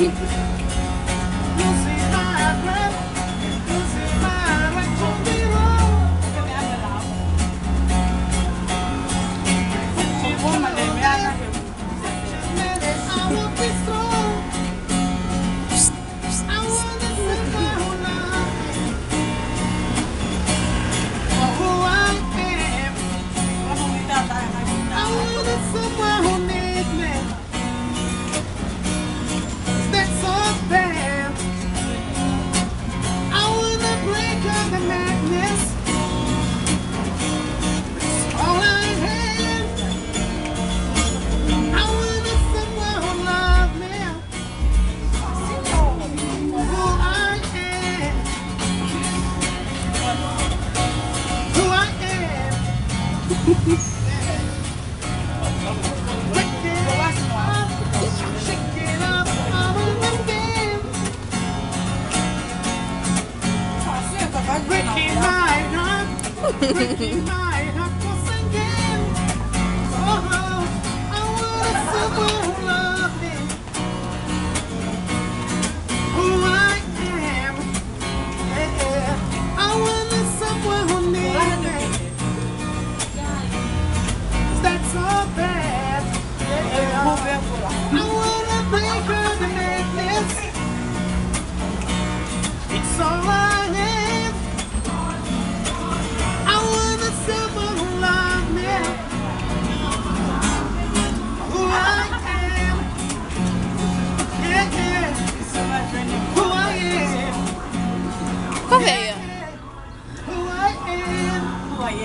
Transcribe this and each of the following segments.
municípios. Ricky Minor. Ricky heart.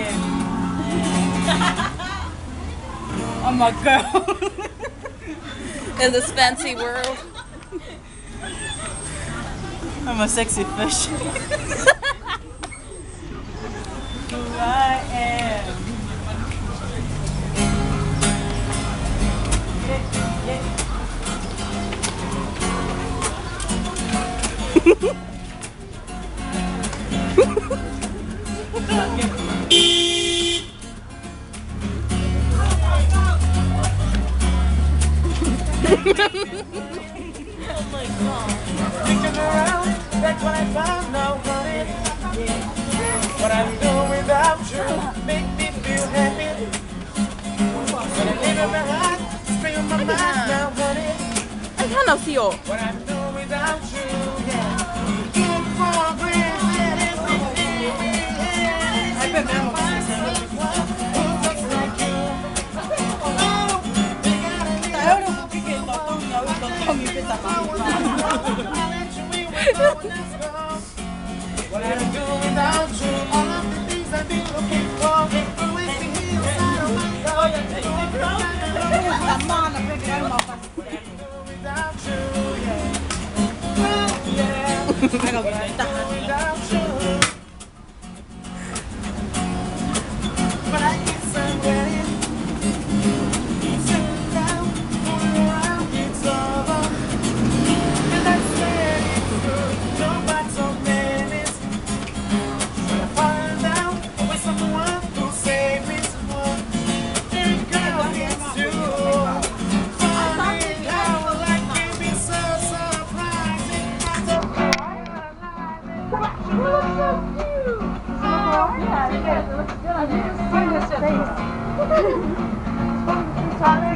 I'm a girl In this fancy world. I'm a sexy fish. Who I am. Yeah, yeah oh my god. What I found now, without you make me feel happy. My. I cannot see you. What I without you. Ano ba? Sorry.